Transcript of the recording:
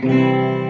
Música